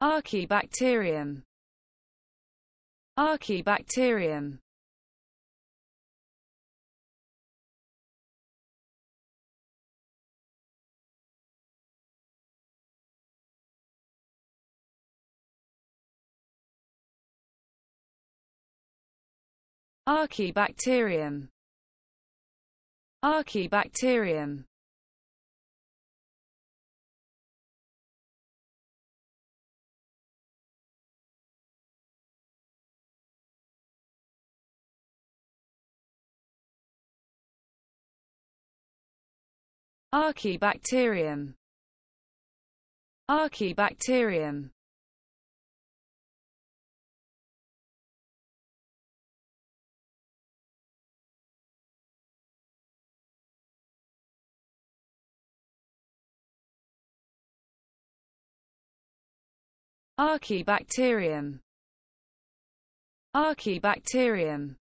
Archibacterium. Archibacterium. Archibacterium. Archibacterium. Archibacterium. Archibacterium. Archibacterium. Archibacterium.